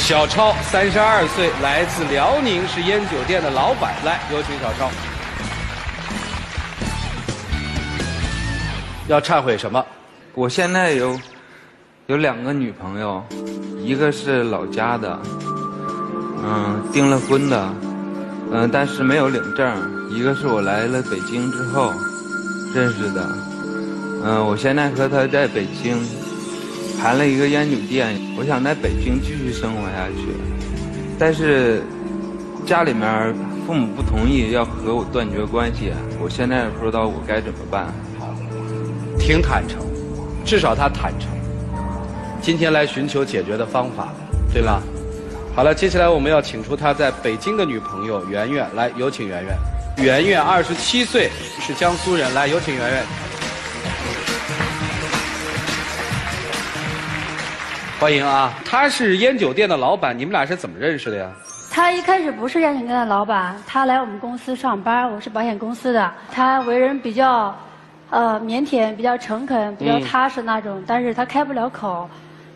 小超三十二岁，来自辽宁，是烟酒店的老板。来，有请小超。要忏悔什么？我现在有有两个女朋友，一个是老家的，嗯，订了婚的，嗯，但是没有领证；一个是我来了北京之后认识的，嗯，我现在和她在北京。谈了一个烟酒店，我想在北京继续生活下去，但是家里面父母不同意，要和我断绝关系。我现在不知道我该怎么办。好，挺坦诚，至少他坦诚。今天来寻求解决的方法，对吧？好了，接下来我们要请出他在北京的女朋友圆圆，来，有请圆圆。圆圆二十七岁，是江苏人，来，有请圆圆。欢迎啊！他是烟酒店的老板，你们俩是怎么认识的呀？他一开始不是烟酒店的老板，他来我们公司上班，我是保险公司的。他为人比较，呃，腼腆，比较诚恳，比较踏实那种，但是他开不了口。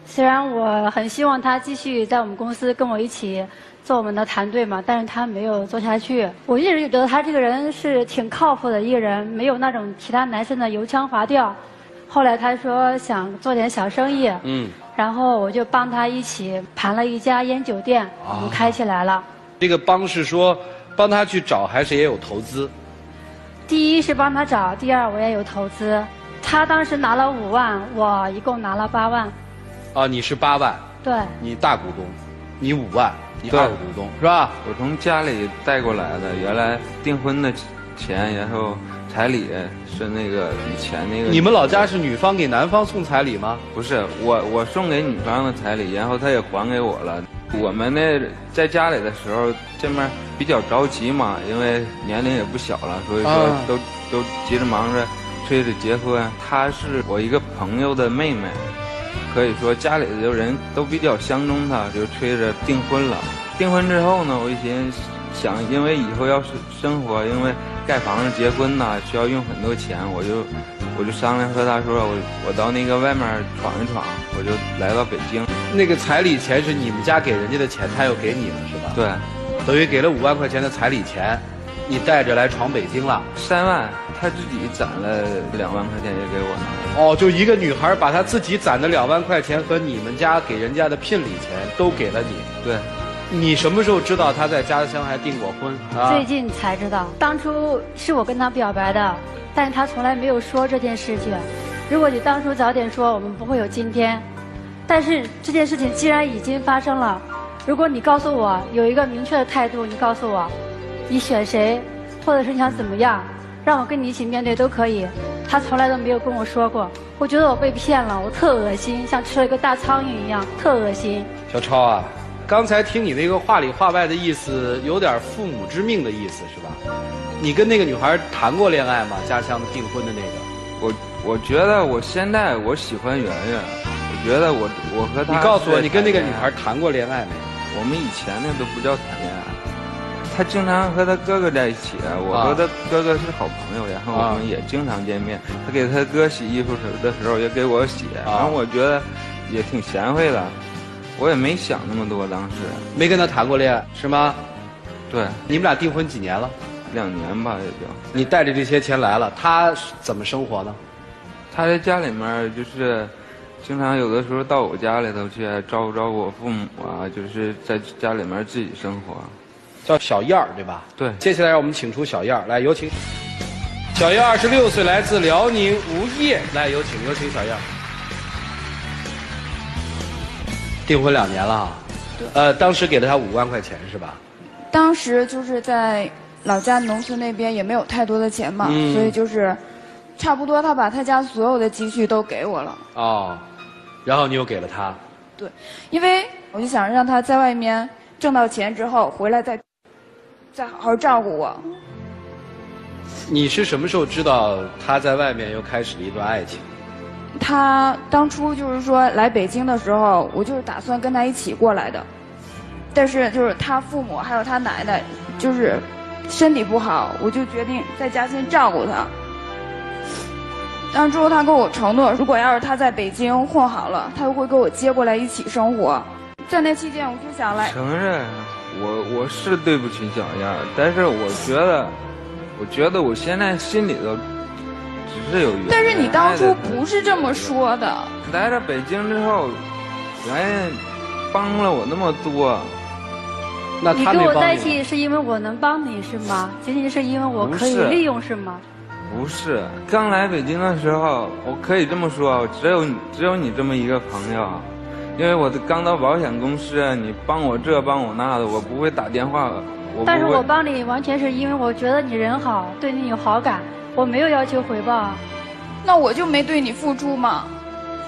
虽然我很希望他继续在我们公司跟我一起做我们的团队嘛，但是他没有做下去。我一直觉得他这个人是挺靠谱的一个人，没有那种其他男生的油腔滑调。后来他说想做点小生意。嗯。然后我就帮他一起盘了一家烟酒店，我们开起来了。这个帮是说帮他去找，还是也有投资？第一是帮他找，第二我也有投资。他当时拿了五万，我一共拿了八万。啊，你是八万？对。你大股东，你五万，你二股东是吧？我从家里带过来的，原来订婚的钱，然后。彩礼是那个以前那个。你们老家是女方给男方送彩礼吗？不是，我我送给女方的彩礼，然后她也还给我了。我们那在家里的时候，这面比较着急嘛，因为年龄也不小了，所以说都都急着忙着催着结婚。她是我一个朋友的妹妹，可以说家里的人都比较相中她，就催着订婚了。订婚之后呢，我一寻想，因为以后要是生活，因为。盖房子、结婚呐，需要用很多钱，我就我就商量和他说，我我到那个外面闯一闯，我就来到北京。那个彩礼钱是你们家给人家的钱，他又给你了，是吧？对，等于给了五万块钱的彩礼钱，你带着来闯北京了。三万，他自己攒了两万块钱也给我了。哦，就一个女孩把她自己攒的两万块钱和你们家给人家的聘礼钱都给了你。对。你什么时候知道他在家乡还订过婚？最近才知道。当初是我跟他表白的，但是他从来没有说这件事情。如果你当初早点说，我们不会有今天。但是这件事情既然已经发生了，如果你告诉我有一个明确的态度，你告诉我，你选谁，或者是你想怎么样，让我跟你一起面对都可以。他从来都没有跟我说过，我觉得我被骗了，我特恶心，像吃了一个大苍蝇一样，特恶心。小超啊。刚才听你那个话里话外的意思，有点父母之命的意思是吧？你跟那个女孩谈过恋爱吗？家乡订婚的那个？我我觉得我现在我喜欢圆圆，我觉得我我和她。你告诉我，你跟那个女孩谈过恋爱没？我们以前那都不叫谈恋爱。她经常和她哥哥在一起，我和她哥哥是好朋友，然后我们也经常见面。她给她哥洗衣服时的时候也给我洗，然后我觉得也挺贤惠的。我也没想那么多，当时没跟他谈过恋爱，是吗？对，你们俩订婚几年了？两年吧，也就。你带着这些钱来了，他怎么生活呢？他在家里面就是，经常有的时候到我家里头去照顾照顾我父母啊，就是在家里面自己生活。叫小燕儿，对吧？对。接下来让我们请出小燕儿来，有请。小燕二十六岁，来自辽宁无业，来有请，有请小燕。订婚两年了，呃，当时给了他五万块钱是吧？当时就是在老家农村那边也没有太多的钱嘛，所以就是差不多他把他家所有的积蓄都给我了。哦，然后你又给了他？对，因为我就想让他在外面挣到钱之后回来再再好好照顾我。你是什么时候知道他在外面又开始了一段爱情？他当初就是说来北京的时候，我就是打算跟他一起过来的，但是就是他父母还有他奶奶就是身体不好，我就决定在家先照顾他。当初他跟我承诺，如果要是他在北京混好了，他就会给我接过来一起生活。在那期间，我就想来承认，我我是对不起小燕，但是我觉得，我觉得我现在心里头是有缘。但是你当初不是这么说的。来了北京之后，圆圆帮了我那么多，那他你跟我在一起是因为我能帮你是吗？仅仅是因为我可以利用是吗？不是刚来北京的时候，我可以这么说，只有你只有你这么一个朋友，因为我刚到保险公司，你帮我这帮我那的，我不会打电话，但是我帮你完全是因为我觉得你人好，对你有好感，我没有要求回报。那我就没对你付出吗？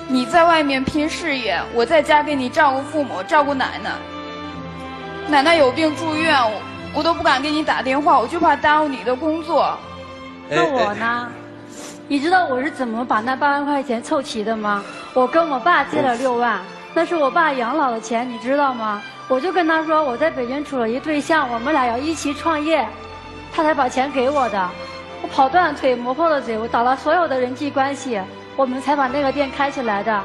你在外面拼事业，我在家给你照顾父母，照顾奶奶。奶奶有病住院，我我都不敢给你打电话，我就怕耽误你的工作。那我呢？你知道我是怎么把那八万块钱凑齐的吗？我跟我爸借了六万，那是我爸养老的钱，你知道吗？我就跟他说我在北京处了一对象，我们俩要一起创业，他才把钱给我的。我跑断了腿，磨破了嘴，我打了所有的人际关系，我们才把那个店开起来的。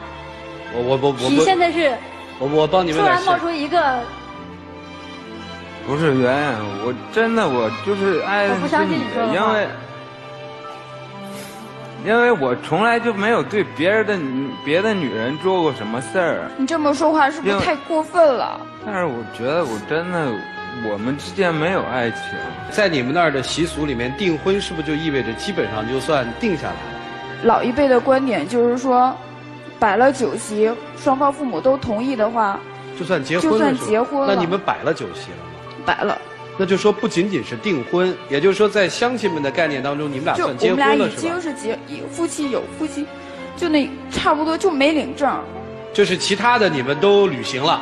我我我我你现在是我我帮你们突然冒。出一个，不是圆圆，我真的我就是爱的我不相信是你你说的话因为因为我从来就没有对别人的别的女人做过什么事儿，你这么说话是不是太过分了？但是我觉得我真的我们之间没有爱情。在你们那儿的习俗里面，订婚是不是就意味着基本上就算定下来了？老一辈的观点就是说，摆了酒席，双方父母都同意的话，就算结婚了就算结婚了那你们摆了酒席了吗？摆了。那就说不仅仅是订婚，也就是说在乡亲们的概念当中，你们俩就我算结们俩已婚了是吧经？是结有夫妻有夫妻，就那差不多就没领证。就是其他的你们都履行了，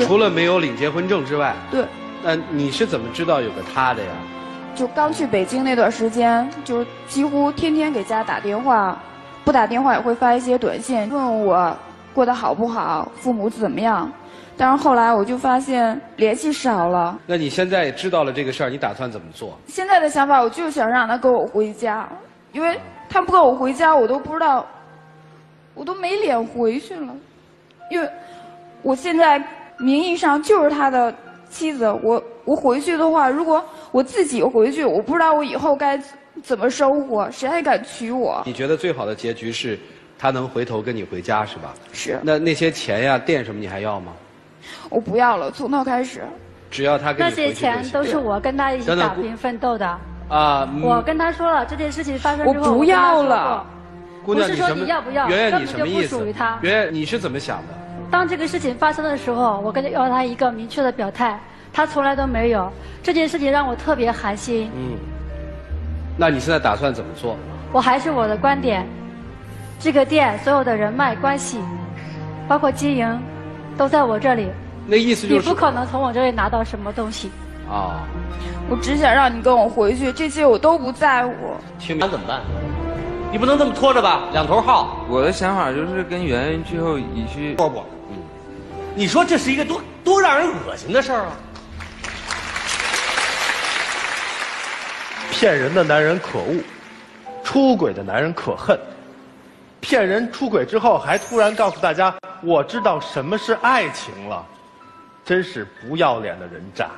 除了没有领结婚证之外，对，那你是怎么知道有个他的呀？就刚去北京那段时间，就是几乎天天给家打电话，不打电话也会发一些短信，问问我过得好不好，父母怎么样。但是后来我就发现联系少了。那你现在知道了这个事儿，你打算怎么做？现在的想法，我就想让他跟我回家，因为他不跟我回家，我都不知道，我都没脸回去了。因为我现在名义上就是他的妻子，我我回去的话，如果我自己回去，我不知道我以后该怎么生活，谁还敢娶我？你觉得最好的结局是，他能回头跟你回家是吧？是那那些钱呀、店什么你还要吗？我不要了，从头开始。只要他跟那些钱都是我跟他一起打拼奋斗的。啊。嗯我跟他说了这件事情发生之后，我不要了。姑娘，不是说你什么？你要不要圆圆，根本就不你什么意思属于他？圆圆，你是怎么想的？当这个事情发生的时候，我跟他要他一个明确的表态，他从来都没有。这件事情让我特别寒心。嗯。那你现在打算怎么做？我还是我的观点，这个店所有的人脉关系，包括经营，都在我这里。那意思就是你不可能从我这里拿到什么东西。啊，我只想让你跟我回去，这些我都不在乎。听那怎么办？你不能这么拖着吧？两头耗。我的想法就是跟圆圆最后一去饽饽，嗯，你说这是一个多多让人恶心的事儿啊！骗人的男人可恶，出轨的男人可恨。骗人出轨之后，还突然告诉大家：“我知道什么是爱情了。”真是不要脸的人渣。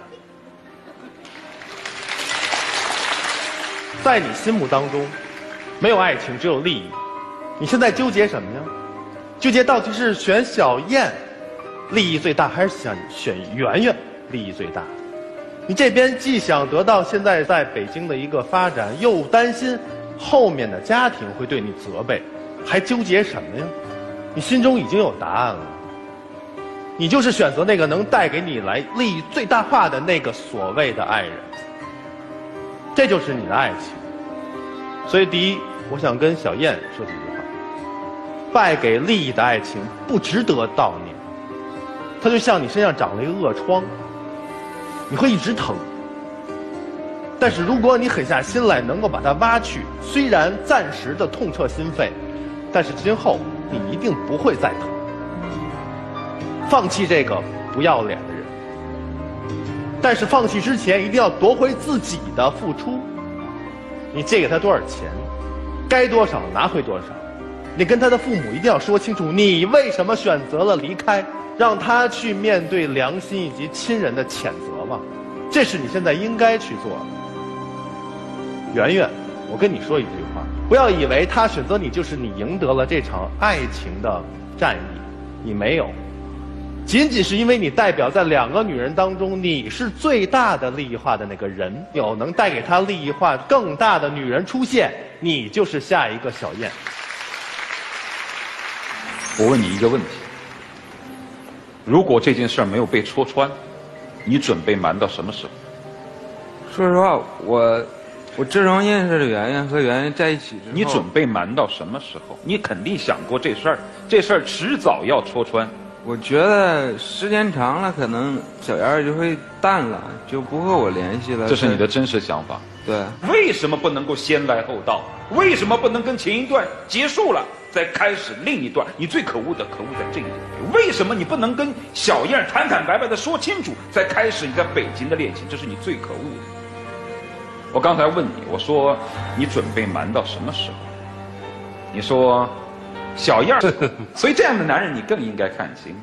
在你心目当中，没有爱情，只有利益。你现在纠结什么呀？纠结到底是选小燕，利益最大，还是想选圆圆，利益最大？你这边既想得到现在在北京的一个发展，又担心后面的家庭会对你责备，还纠结什么呀？你心中已经有答案了。你就是选择那个能带给你来利益最大化的那个所谓的爱人，这就是你的爱情。所以，第一，我想跟小燕说几句话：败给利益的爱情不值得悼念，它就像你身上长了一个恶疮。你会一直疼。但是如果你狠下心来，能够把它挖去，虽然暂时的痛彻心扉，但是今后你一定不会再疼。放弃这个不要脸的人，但是放弃之前一定要夺回自己的付出。你借给他多少钱，该多少拿回多少。你跟他的父母一定要说清楚，你为什么选择了离开，让他去面对良心以及亲人的谴责吗？这是你现在应该去做的。圆圆，我跟你说一句话，不要以为他选择你就是你赢得了这场爱情的战役，你没有。仅仅是因为你代表在两个女人当中，你是最大的利益化的那个人，有能带给他利益化更大的女人出现，你就是下一个小燕。我问你一个问题：如果这件事儿没有被戳穿，你准备瞒到什么时候？说实话，我我自从认识了圆圆和圆圆在一起之后，你准备瞒到什么时候？你肯定想过这事儿，这事儿迟早要戳穿。我觉得时间长了，可能小燕儿就会淡了，就不和我联系了。这是你的真实想法。对。为什么不能够先来后到？为什么不能跟前一段结束了再开始另一段？你最可恶的，可恶在这一点。为什么你不能跟小燕坦坦白白的说清楚，再开始你在北京的恋情？这是你最可恶的。我刚才问你，我说你准备瞒到什么时候？你说。小样儿，所以这样的男人你更应该看清。